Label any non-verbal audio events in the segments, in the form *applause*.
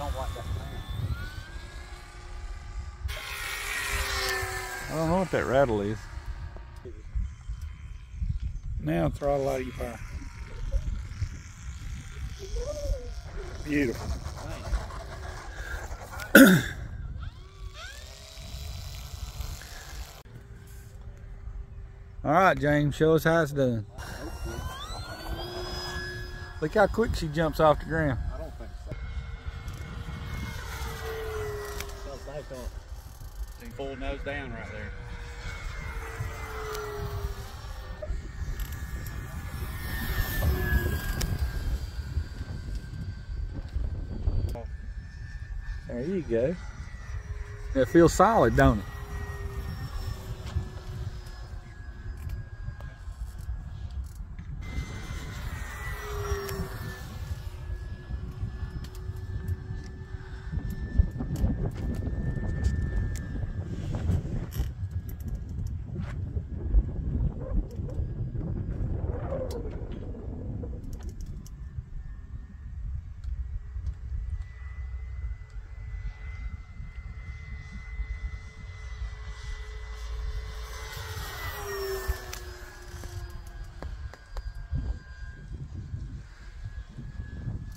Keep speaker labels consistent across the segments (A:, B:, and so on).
A: Don't that I don't know what that rattle is.
B: Now throttle out of your power. Beautiful. *coughs* All right, James, show us how it's done. Look how quick she jumps off the ground.
C: Sells back up. See, full nose down right there.
B: There you go. It feels solid, don't it?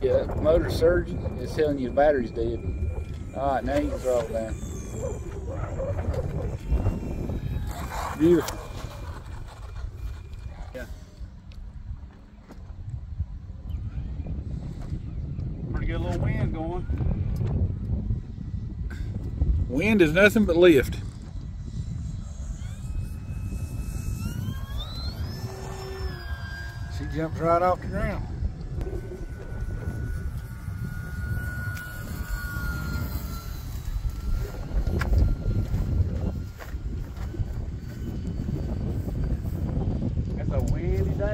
B: Yeah, motor surgeon is telling you the battery's dead. All right, now you can throw it down. Beautiful.
C: Yeah. Pretty good little wind going.
B: Wind is nothing but lift. She jumps right off the ground.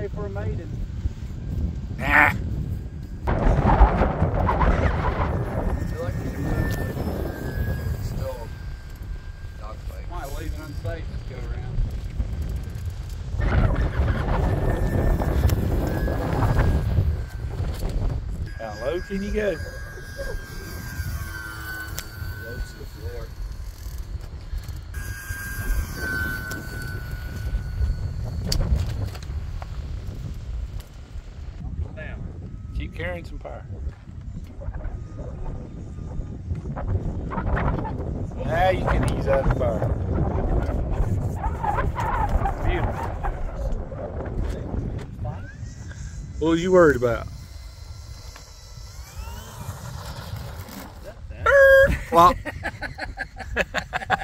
C: Day for a maiden.
B: Nah.
C: Leave it unsafe go around.
B: How low can you go?
C: Down.
B: Keep carrying some power. Now you can ease out the fire. Beautiful. What are you worried about? Well, *laughs*